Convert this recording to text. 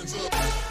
hands up.